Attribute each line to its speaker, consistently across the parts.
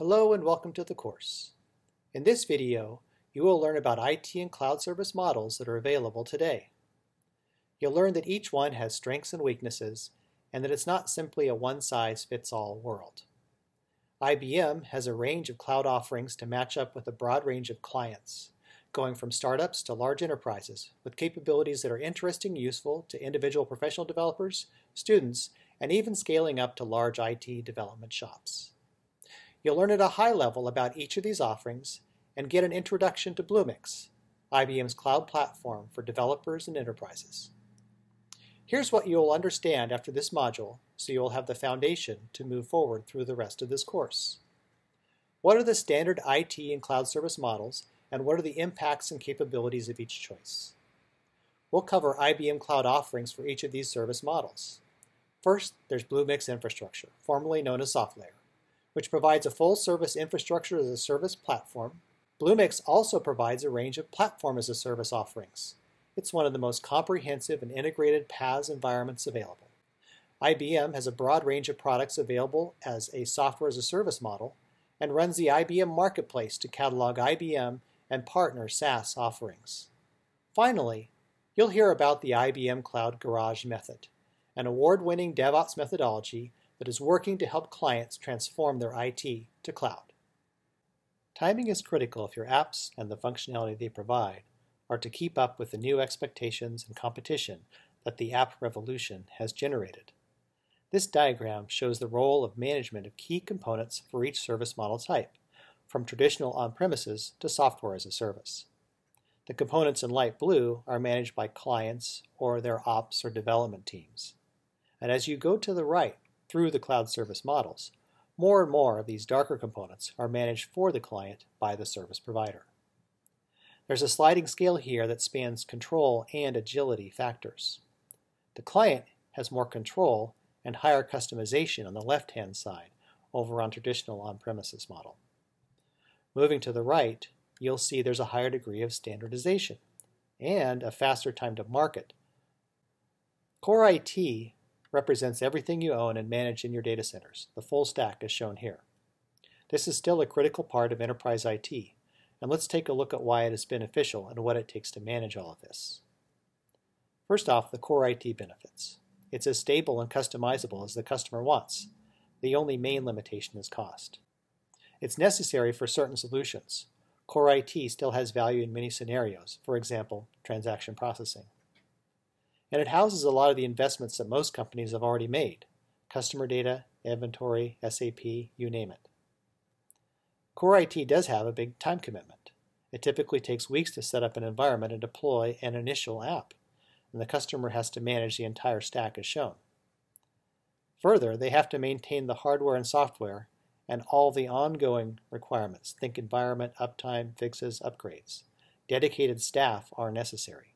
Speaker 1: Hello and welcome to the course. In this video, you will learn about IT and cloud service models that are available today. You'll learn that each one has strengths and weaknesses, and that it's not simply a one-size-fits-all world. IBM has a range of cloud offerings to match up with a broad range of clients, going from startups to large enterprises, with capabilities that are interesting and useful to individual professional developers, students, and even scaling up to large IT development shops. You'll learn at a high level about each of these offerings and get an introduction to Bluemix, IBM's cloud platform for developers and enterprises. Here's what you'll understand after this module, so you'll have the foundation to move forward through the rest of this course. What are the standard IT and cloud service models, and what are the impacts and capabilities of each choice? We'll cover IBM Cloud offerings for each of these service models. First, there's Bluemix Infrastructure, formerly known as SoftLayer which provides a full service infrastructure as a service platform. Bluemix also provides a range of platform as a service offerings. It's one of the most comprehensive and integrated PaaS environments available. IBM has a broad range of products available as a software as a service model and runs the IBM Marketplace to catalog IBM and partner SaaS offerings. Finally, you'll hear about the IBM Cloud Garage method, an award-winning DevOps methodology that is working to help clients transform their IT to cloud. Timing is critical if your apps and the functionality they provide are to keep up with the new expectations and competition that the app revolution has generated. This diagram shows the role of management of key components for each service model type, from traditional on-premises to software as a service. The components in light blue are managed by clients or their ops or development teams. And as you go to the right, through the cloud service models. More and more of these darker components are managed for the client by the service provider. There's a sliding scale here that spans control and agility factors. The client has more control and higher customization on the left-hand side over on traditional on-premises model. Moving to the right, you'll see there's a higher degree of standardization and a faster time to market. Core IT represents everything you own and manage in your data centers. The full stack is shown here. This is still a critical part of enterprise IT, and let's take a look at why it is beneficial and what it takes to manage all of this. First off, the core IT benefits. It's as stable and customizable as the customer wants. The only main limitation is cost. It's necessary for certain solutions. Core IT still has value in many scenarios, for example, transaction processing and it houses a lot of the investments that most companies have already made customer data, inventory, SAP, you name it. Core IT does have a big time commitment. It typically takes weeks to set up an environment and deploy an initial app, and the customer has to manage the entire stack as shown. Further, they have to maintain the hardware and software and all the ongoing requirements. Think environment, uptime, fixes, upgrades. Dedicated staff are necessary.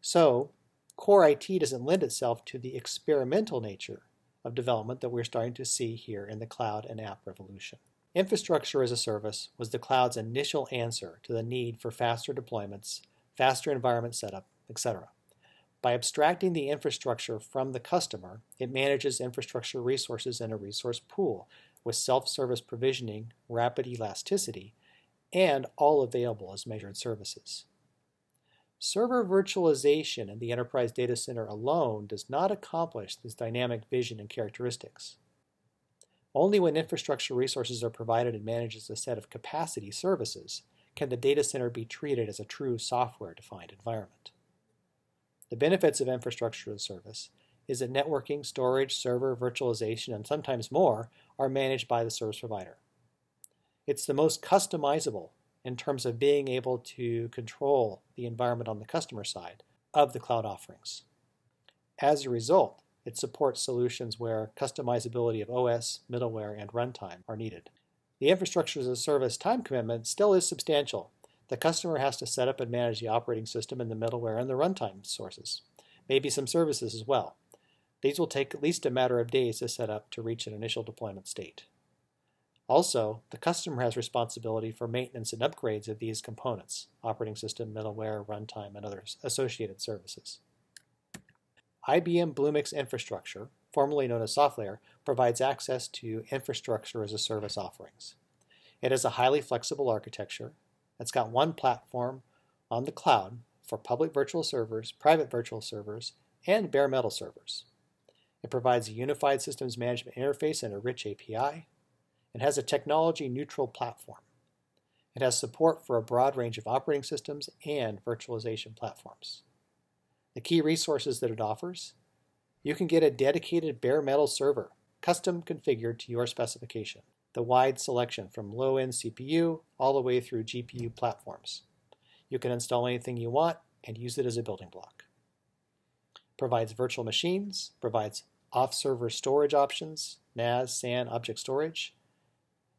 Speaker 1: So, core IT doesn't lend itself to the experimental nature of development that we're starting to see here in the cloud and app revolution. Infrastructure as a service was the cloud's initial answer to the need for faster deployments, faster environment setup, etc. By abstracting the infrastructure from the customer, it manages infrastructure resources in a resource pool with self-service provisioning, rapid elasticity, and all available as measured services. Server virtualization in the enterprise data center alone does not accomplish this dynamic vision and characteristics. Only when infrastructure resources are provided and managed as a set of capacity services can the data center be treated as a true software-defined environment. The benefits of infrastructure as a service is that networking, storage, server, virtualization, and sometimes more are managed by the service provider. It's the most customizable in terms of being able to control the environment on the customer side of the cloud offerings. As a result, it supports solutions where customizability of OS, middleware, and runtime are needed. The infrastructure as a service time commitment still is substantial. The customer has to set up and manage the operating system and the middleware and the runtime sources, maybe some services as well. These will take at least a matter of days to set up to reach an initial deployment state. Also, the customer has responsibility for maintenance and upgrades of these components, operating system, middleware, runtime, and other associated services. IBM Bluemix Infrastructure, formerly known as SoftLayer, provides access to infrastructure as a service offerings. It has a highly flexible architecture. It's got one platform on the cloud for public virtual servers, private virtual servers, and bare metal servers. It provides a unified systems management interface and a rich API. It has a technology neutral platform. It has support for a broad range of operating systems and virtualization platforms. The key resources that it offers you can get a dedicated bare metal server, custom configured to your specification, the wide selection from low end CPU all the way through GPU platforms. You can install anything you want and use it as a building block. Provides virtual machines, provides off server storage options, NAS, SAN, object storage,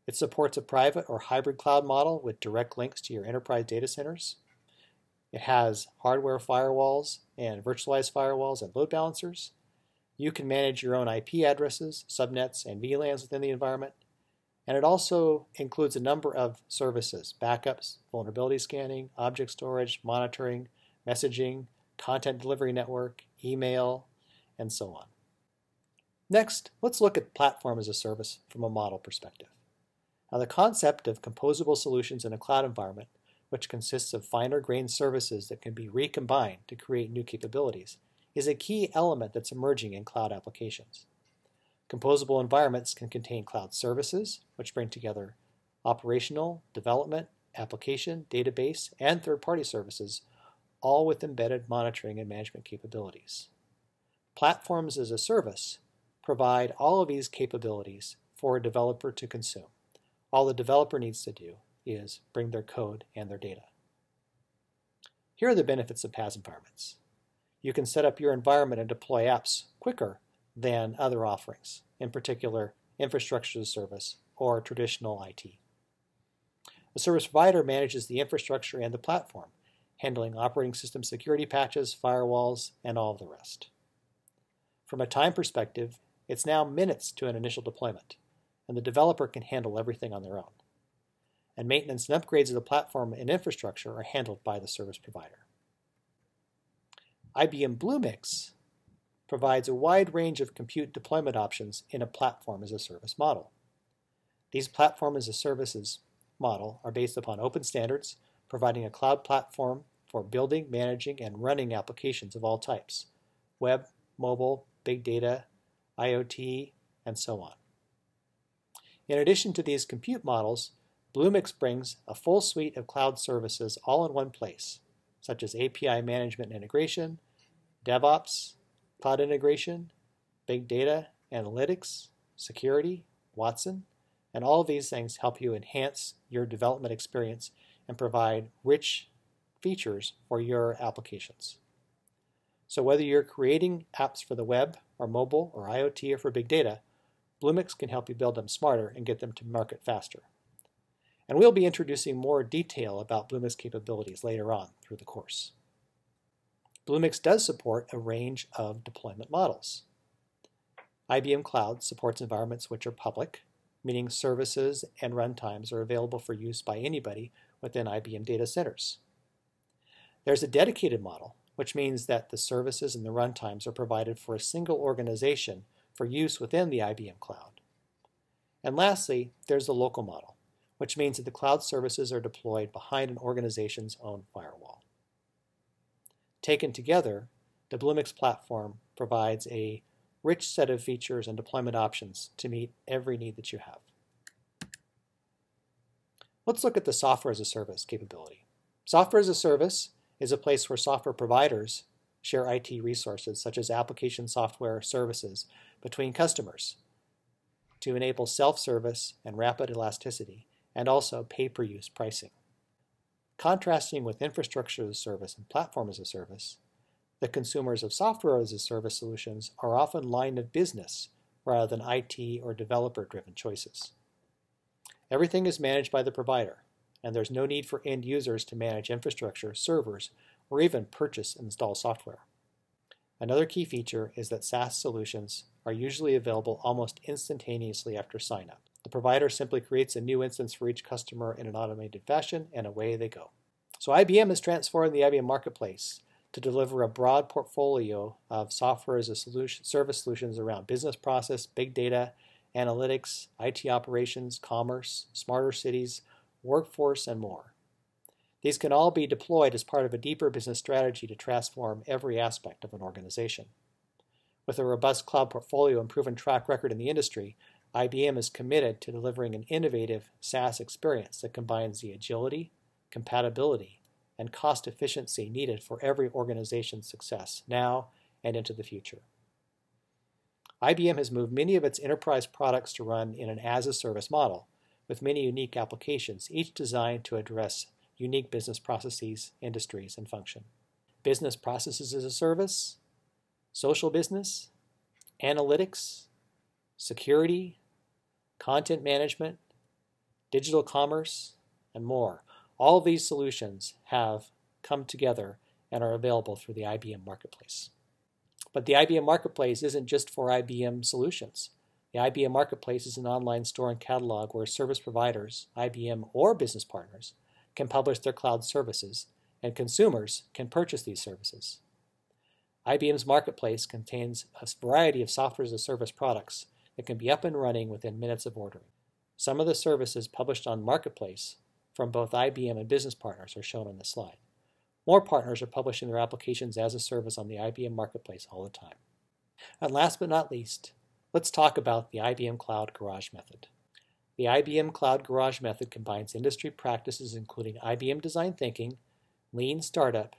Speaker 1: it supports a private or hybrid cloud model with direct links to your enterprise data centers. It has hardware firewalls and virtualized firewalls and load balancers. You can manage your own IP addresses, subnets, and VLANs within the environment. And it also includes a number of services, backups, vulnerability scanning, object storage, monitoring, messaging, content delivery network, email, and so on. Next, let's look at platform as a service from a model perspective. Now, the concept of composable solutions in a cloud environment, which consists of finer grained services that can be recombined to create new capabilities, is a key element that's emerging in cloud applications. Composable environments can contain cloud services, which bring together operational, development, application, database, and third party services, all with embedded monitoring and management capabilities. Platforms as a service provide all of these capabilities for a developer to consume. All the developer needs to do is bring their code and their data. Here are the benefits of PaaS environments. You can set up your environment and deploy apps quicker than other offerings, in particular infrastructure as a service or traditional IT. A service provider manages the infrastructure and the platform, handling operating system security patches, firewalls, and all of the rest. From a time perspective, it's now minutes to an initial deployment and the developer can handle everything on their own. And maintenance and upgrades of the platform and infrastructure are handled by the service provider. IBM Bluemix provides a wide range of compute deployment options in a platform as a service model. These platform as a services model are based upon open standards, providing a cloud platform for building, managing, and running applications of all types web, mobile, big data, IoT, and so on. In addition to these compute models, Bluemix brings a full suite of cloud services all in one place, such as API management and integration, DevOps, cloud integration, big data, analytics, security, Watson, and all of these things help you enhance your development experience and provide rich features for your applications. So whether you're creating apps for the web or mobile or IoT or for big data, Bluemix can help you build them smarter and get them to market faster. And we'll be introducing more detail about Bluemix capabilities later on through the course. Bluemix does support a range of deployment models. IBM Cloud supports environments which are public, meaning services and runtimes are available for use by anybody within IBM data centers. There's a dedicated model, which means that the services and the runtimes are provided for a single organization for use within the IBM cloud. And lastly, there's the local model, which means that the cloud services are deployed behind an organization's own firewall. Taken together, the Bluemix platform provides a rich set of features and deployment options to meet every need that you have. Let's look at the software as a service capability. Software as a service is a place where software providers share IT resources such as application software or services between customers to enable self-service and rapid elasticity and also pay-per-use pricing. Contrasting with infrastructure as a service and platform as a service, the consumers of software as a service solutions are often line of business rather than IT or developer-driven choices. Everything is managed by the provider, and there's no need for end users to manage infrastructure, servers, or even purchase and install software. Another key feature is that SaaS solutions are usually available almost instantaneously after sign-up. The provider simply creates a new instance for each customer in an automated fashion, and away they go. So IBM is transforming the IBM marketplace to deliver a broad portfolio of software as a solution, service solutions around business process, big data, analytics, IT operations, commerce, smarter cities, workforce, and more. These can all be deployed as part of a deeper business strategy to transform every aspect of an organization. With a robust cloud portfolio and proven track record in the industry, IBM is committed to delivering an innovative SaaS experience that combines the agility, compatibility, and cost efficiency needed for every organization's success now and into the future. IBM has moved many of its enterprise products to run in an as-a-service model, with many unique applications, each designed to address unique business processes, industries, and function. Business processes as a service, social business, analytics, security, content management, digital commerce, and more. All these solutions have come together and are available through the IBM Marketplace. But the IBM Marketplace isn't just for IBM solutions. The IBM Marketplace is an online store and catalog where service providers, IBM or business partners, can publish their cloud services, and consumers can purchase these services. IBM's Marketplace contains a variety of software as a service products that can be up and running within minutes of ordering. Some of the services published on Marketplace from both IBM and business partners are shown on this slide. More partners are publishing their applications as a service on the IBM Marketplace all the time. And last but not least, let's talk about the IBM Cloud Garage method. The IBM Cloud Garage method combines industry practices including IBM design thinking, lean startup,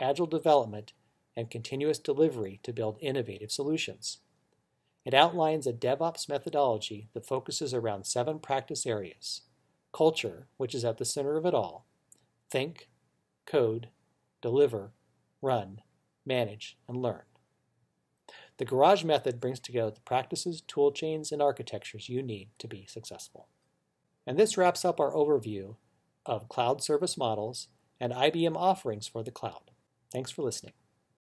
Speaker 1: agile development, and continuous delivery to build innovative solutions. It outlines a DevOps methodology that focuses around seven practice areas culture, which is at the center of it all, think, code, deliver, run, manage, and learn. The Garage method brings together the practices, tool chains, and architectures you need to be successful. And this wraps up our overview of cloud service models and IBM offerings for the cloud. Thanks for listening.